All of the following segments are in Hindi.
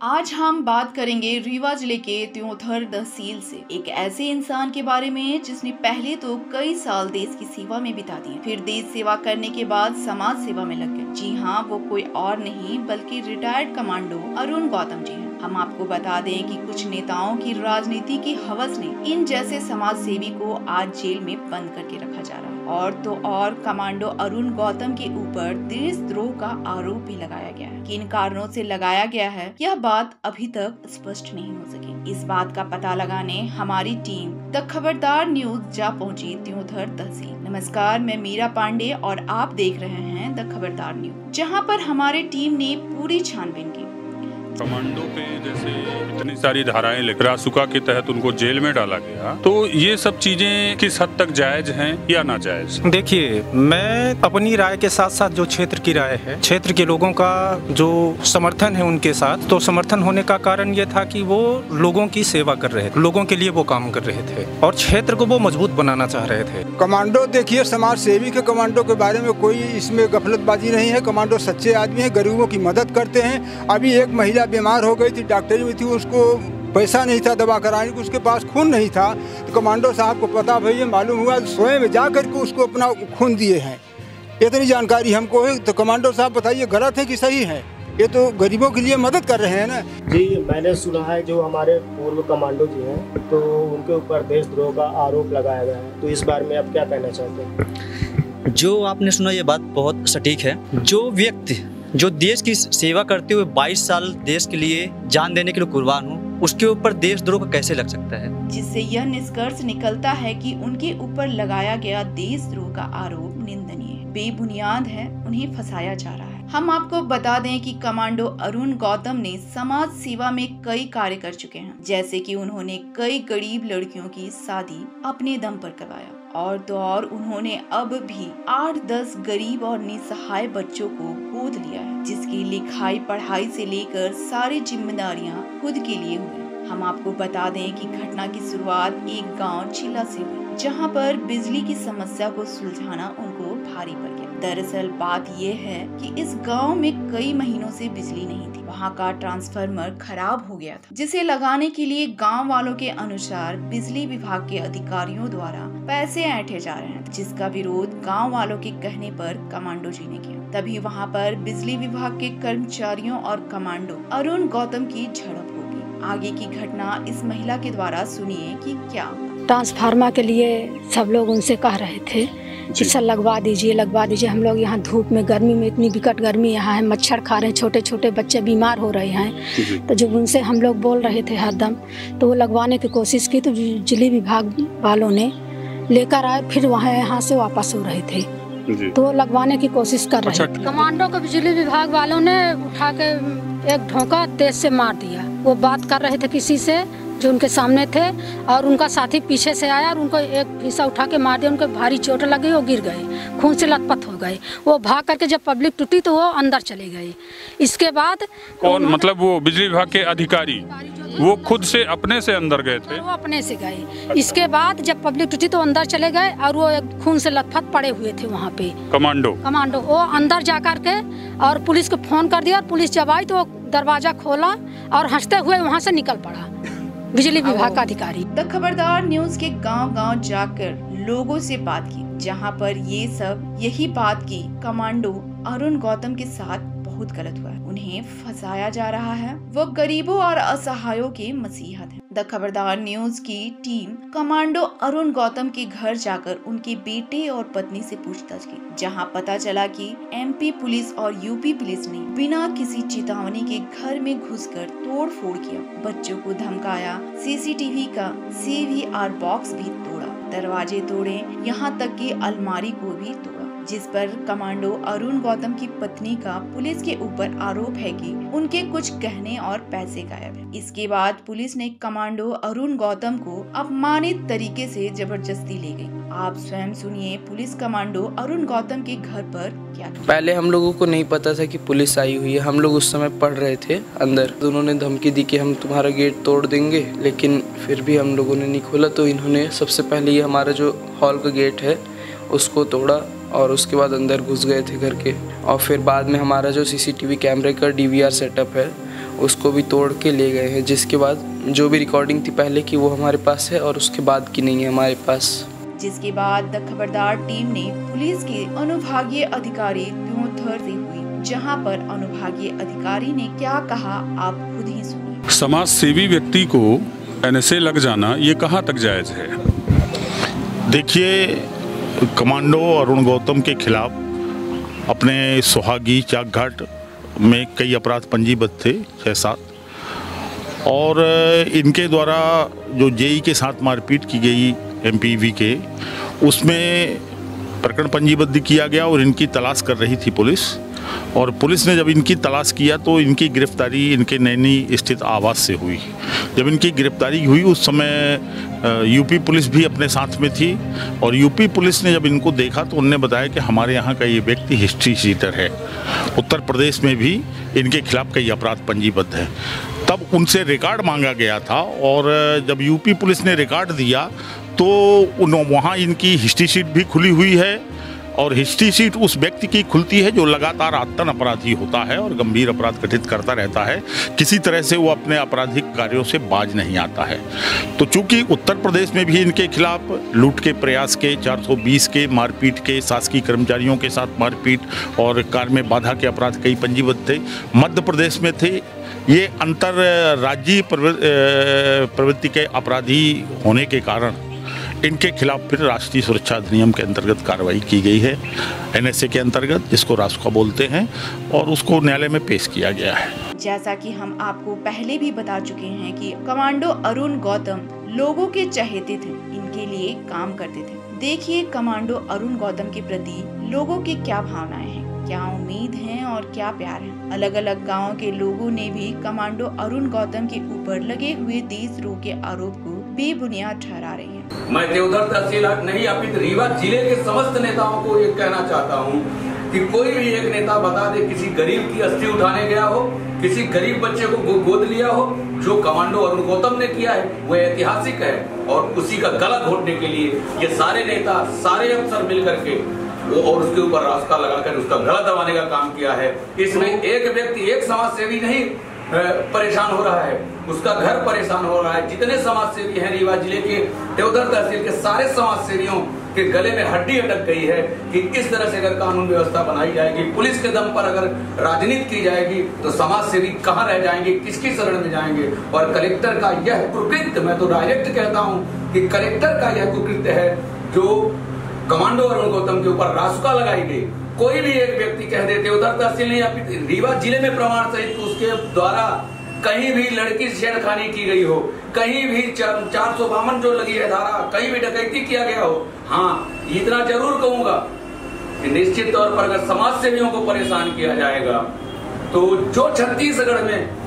आज हम बात करेंगे रीवा ज़िले के त्योथर तहसील से। एक ऐसे इंसान के बारे में जिसने पहले तो कई साल देश की सेवा में बिता दिए फिर देश सेवा करने के बाद समाज सेवा में लग गए। जी हाँ वो कोई और नहीं, बल्कि रिटायर्ड कमांडो अरुण गौतम जी हैं। हम आपको बता दें कि कुछ नेताओं की राजनीति की हवस ने इन जैसे समाज सेवी को आज जेल में बंद करके रखा जा रहा है। और तो और कमांडो अरुण गौतम के ऊपर देशद्रोह का आरोप भी लगाया गया है। किन कारणों से लगाया गया है, यह बात अभी तक स्पष्ट नहीं हो सकी। इस बात का पता लगाने हमारी टीम द खबरदार न्यूज़ जा पहुँची त्योथर तहसील। नमस्कार, मैं मीरा पांडे और आप देख रहे हैं द खबरदार न्यूज़, जहाँ पर हमारे टीम ने पूरी छानबीन की। कमांडो पे जैसे इतनी सारी धाराएँ लिख रासुका के तहत उनको जेल में डाला गया तो ये सब चीज़ें किस हद तक जायज़ हैं या नाजायज देखिए मैं अपनी राय के साथ साथ जो क्षेत्र की राय है क्षेत्र के लोगों का जो समर्थन है उनके साथ तो समर्थन होने का कारण ये था कि वो लोगों की सेवा कर रहे थे लोगों के लिए वो काम कर रहे थे और क्षेत्र को वो मज़बूत बनाना चाह रहे थे। कमांडो देखिए समाज सेवी के कमांडो के बारे में कोई इसमें गफलतबाजी नहीं है कमांडो सच्चे आदमी है गरीबों की मदद करते हैं। अभी एक महिला बीमार हो गई थी डॉक्टरी में थी उसको पैसा नहीं था दवा कराने को उसके पास खून नहीं था। तो कमांडो साहब को पता भैया मालूम हुआ स्वयं जा करके उसको अपना खून दिए हैं। इतनी जानकारी हमको है तो कमांडो साहब बताइए गलत है कि सही है? ये तो गरीबों के लिए मदद कर रहे हैं ना? जी मैंने सुना है जो हमारे पूर्व कमांडो जी हैं तो उनके ऊपर देशद्रोह का आरोप लगाया गया है। तो इस बारे में आप क्या कहना चाहते हैं? जो आपने सुना ये बात बहुत सटीक है। जो व्यक्ति जो देश की सेवा करते हुए 22 साल देश के लिए जान देने के लिए कुर्बान हो, उसके ऊपर देशद्रोह का कैसे लग सकता है? जिससे यह निष्कर्ष निकलता है कि उनके ऊपर लगाया गया देशद्रोह का आरोप निंदनीय बेबुनियाद है, उन्हें फंसाया जा रहा है। हम आपको बता दें कि कमांडो अरुण गौतम ने समाज सेवा में कई कार्य कर चुके हैं, जैसे कि उन्होंने कई गरीब लड़कियों की शादी अपने दम पर करवाया। और तो और उन्होंने अब भी आठ दस गरीब और निसहाय बच्चों को गोद लिया है, जिसकी लिखाई पढ़ाई से लेकर सारी जिम्मेदारियाँ खुद के लिए हुई। हम आपको बता दें कि घटना की शुरुआत एक गाँव चिल्ला से हुई, जहाँ पर बिजली की समस्या को सुलझाना उनको भारी पड़ गया। दरअसल बात यह है कि इस गाँव में कई महीनों से बिजली नहीं थी। वहाँ का ट्रांसफार्मर खराब हो गया था, जिसे लगाने के लिए गाँव वालों के अनुसार बिजली विभाग के अधिकारियों द्वारा पैसे ऐंठे जा रहे हैं, जिसका विरोध गाँव वालों के कहने पर कमांडो जी ने किया। तभी वहाँ पर बिजली विभाग के कर्मचारियों और कमांडो अरुण गौतम की झड़प होगी आगे की घटना इस महिला के द्वारा सुनिए कि क्या ट्रांसफार्मर के लिए सब लोग उनसे कह रहे थे कि सर लगवा दीजिए लगवा दीजिए। हम लोग यहाँ धूप में गर्मी में इतनी विकट गर्मी यहाँ है मच्छर खा रहे हैं छोटे छोटे बच्चे बीमार हो रहे हैं। तो जब उनसे हम लोग बोल रहे थे हरदम तो वो लगवाने की कोशिश की तो बिजली विभाग वालों ने लेकर आए फिर वहाँ यहाँ से वापस हो रहे थे। तो वो लगवाने की कोशिश कर रहे थे। कमांडो को बिजली विभाग वालों ने उठा के एक ढोंका तेज से मार दिया। वो बात कर रहे थे किसी से जो उनके सामने थे और उनका साथी पीछे से आया और उनको एक हिस्सा उठा के मार दिया। उनको भारी चोट लगी वो गिर गए खून से लथपथ हो गए। वो भाग करके जब पब्लिक टूटी तो वो अंदर चले गए इसके बाद कौन? मतलब वो बिजली विभाग के अधिकारी। वो खुद से अपने से अंदर गए थे। वो अपने से गए। इसके बाद जब पब्लिक टूटी तो अंदर चले गए और वो खून से लथपथ पड़े हुए थे वहाँ पे। कमांडो। कमांडो। वो अंदर जा कर के और पुलिस को फ़ोन कर दिया और पुलिस जब आई तो दरवाज़ा खोला और हँसते हुए वहाँ से निकल पड़ा। बिजली विभाग का अधिकारी द खबरदार न्यूज़ के गाँव गाँव जाकर लोगों से बात की, जहाँ पर ये सब, यही बात की कमांडो अरुण गौतम के साथ बहुत गलत हुआ है। उन्हें फंसाया जा रहा है। वो गरीबों और असहायों के मसीहत है। द खबरदार न्यूज़ की टीम कमांडो अरुण गौतम के घर जाकर उनके बेटे और पत्नी से पूछताछ की, जहाँ पता चला कि एमपी पुलिस और यूपी पुलिस ने बिना किसी चेतावनी के घर में घुसकर तोड़ फोड़ किया। बच्चों को धमकाया सीसीटीवी का सीवीआर बॉक्स भी तोड़ा। दरवाजे तोड़े, यहाँ तक कि अलमारी को भी तोड़ा। जिस पर कमांडो अरुण गौतम की पत्नी का पुलिस के ऊपर आरोप है कि उनके कुछ गहने और पैसे गायब है। इसके बाद पुलिस ने कमांडो अरुण गौतम को अपमानित तरीके से ज़बरदस्ती ले गई। आप स्वयं सुनिए पुलिस कमांडो अरुण गौतम के घर पर क्या पहले हम लोगों को नहीं पता था कि पुलिस आई हुई है। हम लोग उस समय पढ़ रहे थे अंदर। तो उन्होंने धमकी दी कि हम तुम्हारा गेट तोड़ देंगे, लेकिन फिर भी हम लोगों ने नहीं खोला। तो इन्होंने सबसे पहले ये हमारा जो हॉल का गेट है, उसको तोड़ा। और उसके बाद अंदर घुस गए थे घर के। और फिर बाद में हमारा जो सीसीटीवी कैमरे का डीवीआर सेटअप है उसको भी तोड़ के ले गए हैं जिसके बाद जो भी रिकॉर्डिंग थी पहले की वो हमारे पास है और उसके बाद की नहीं है हमारे पास। जिसके बाद द खबरदार टीम ने पुलिस के अनुभागीय अधिकारी त्योथर से हुई जहाँ पर अनुभागीय अधिकारी ने क्या कहा आप खुद ही सुनिए। समाज सेवी व्यक्ति को एनएसए लग जाना ये कहाँ तक जायज़ है? देखिए कमांडो अरुण गौतम के खिलाफ अपने सुहागी चाकघाट में कई अपराध पंजीबद्ध थे छः सात। और इनके द्वारा जो जेई के साथ मारपीट की गई एमपीवी के, उसमें प्रकरण पंजीबद्ध किया गया और इनकी तलाश कर रही थी पुलिस। और पुलिस ने जब इनकी तलाश किया तो इनकी गिरफ्तारी इनके नैनी स्थित आवास से हुई। जब इनकी गिरफ्तारी हुई उस समय यूपी पुलिस भी अपने साथ में थी और यूपी पुलिस ने जब इनको देखा तो उनने बताया कि हमारे यहाँ का ये व्यक्ति हिस्ट्री शीटर है। उत्तर प्रदेश में भी इनके खिलाफ कई अपराध पंजीबद्ध हैं। तब उनसे रिकॉर्ड मांगा गया था और जब यूपी पुलिस ने रिकॉर्ड दिया तो वहाँ इनकी हिस्ट्री शीट भी खुली हुई है और हिस्ट्री सीट उस व्यक्ति की खुलती है जो लगातार आतन अपराधी होता है और गंभीर अपराध घटित करता रहता है। किसी तरह से वो अपने आपराधिक कार्यों से बाज नहीं आता है। तो चूँकि उत्तर प्रदेश में भी इनके खिलाफ लूट के प्रयास के 420 के मारपीट के, शासकीय कर्मचारियों के साथ मारपीट और कार में बाधा के अपराध कई पंजीबद्ध थे, मध्य प्रदेश में थे, ये अंतर राज्य प्रवृत्ति के अपराधी होने के कारण इनके खिलाफ फिर राष्ट्रीय सुरक्षा अधिनियम के अंतर्गत कार्रवाई की गई है। एनएसए के अंतर्गत जिसको रास्का बोलते हैं और उसको न्यायालय में पेश किया गया है। जैसा कि हम आपको पहले भी बता चुके हैं कि कमांडो अरुण गौतम लोगों के चहेते थे, इनके लिए काम करते थे। देखिए कमांडो अरुण गौतम के प्रति लोगों की क्या भावनाएँ हैं, क्या उम्मीद है और क्या प्यार है। अलग अलग गाँव के लोगों ने भी कमांडो अरुण गौतम के ऊपर लगे हुए देशद्रोह के आरोप को बेबुनियाद ठहरा रही है। मैं देवधर तहसील नहीं, अपित रीवा ज़िले के समस्त नेताओं को ये कहना चाहता हूँ कि कोई भी एक नेता बता दे, किसी गरीब की अस्थि उठाने गया हो, किसी गरीब बच्चे को गोद लिया हो, जो कमांडो अरुण गौतम ने किया है, वो ऐतिहासिक है, और उसी का गला घोटने के लिए ये सारे नेता, सारे अफसर मिल करके वो और उसके ऊपर रास्ता लगाकर उसका गला दबाने का काम किया है। इसमें एक व्यक्ति, एक समाज सेवी नहीं परेशान हो रहा है। उसका घर परेशान हो रहा है। जितने समाज सेवी हैं रीवा ज़िले के, देवधर तहसील के सारे समाज सेवियों के गले में हड्डी अटक गई है कि इस तरह से अगर कानून व्यवस्था बनाई जाएगी, पुलिस के दम पर अगर राजनीति की जाएगी तो समाज सेवी कहाँ रह जाएँगे, किसकी शरण में जाएँगे? और कलेक्टर का यह कुकृत्य, मैं तो डायरेक्ट कहता हूँ कि कलेक्टर का यह कुकृत्य है जो कमांडो अरुण गौतम के ऊपर रासुका लगाई गई। कोई भी एक व्यक्ति कह देते, उधर तहसील नहीं या रीवा ज़िले में प्रमाण सहित उसके द्वारा कहीं भी लड़की छेड़खानी की गई हो, कहीं भी चार सौ बावन जो लगी है धारा, कहीं भी डकैती किया गया हो हाँ इतना ज़रूर कहूँगा निश्चित तौर पर अगर समाज सेवियों को परेशान किया जाएगा तो जो छत्तीसगढ़ में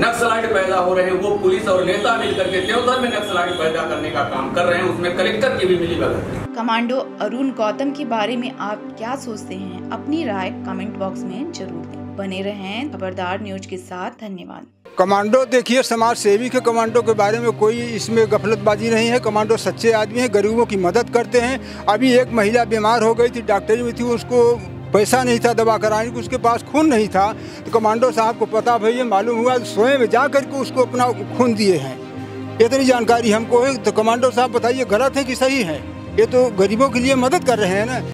नक्सलाइट पैदा हो रहे हैं वो पुलिस और नेता मिलकर के देवधर में नक्सलाइट पैदा करने का काम कर रहे हैं उसमें कलेक्टर की भी मिली भगत कमांडो अरुण गौतम के बारे में आप क्या सोचते हैं? अपनी राय कमेंट बॉक्स में ज़रूर दें। बने रहें खबरदार न्यूज़ के साथ धन्यवाद। कमांडो देखिए समाज सेवी के कमांडो के बारे में कोई इसमें गफलतबाजी नहीं है। कमांडो सच्चे आदमी हैं गरीबों की मदद करते हैं। अभी एक महिला बीमार हो गई थी डॉक्टरी में थी उसको पैसा नहीं था दवा कराने को उसके पास खून नहीं था। तो कमांडो साहब को पता भैया मालूम हुआ स्वयं जा करके उसको अपना खून दिए हैं। इतनी जानकारी हमको है? तो कमांडो साहब बताइए, गलत है कि सही है? ये तो गरीबों के लिए मदद कर रहे हैं ना।